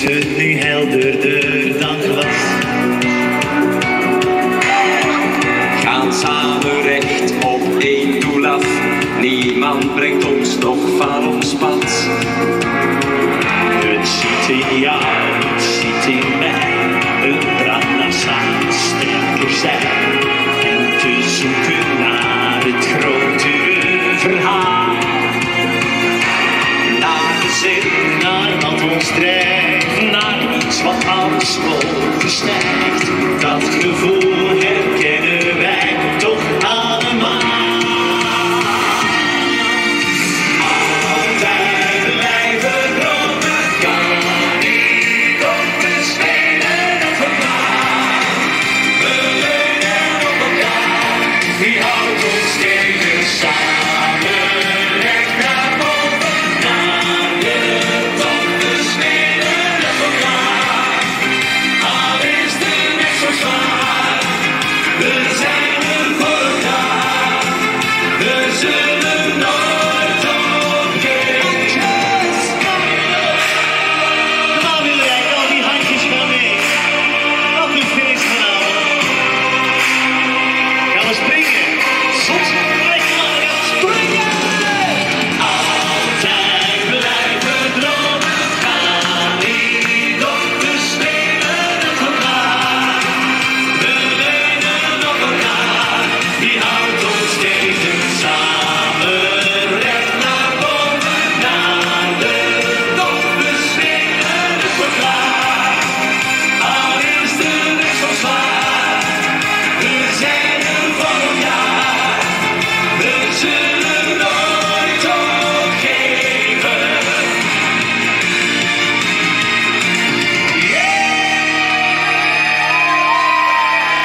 sözlü heldirdi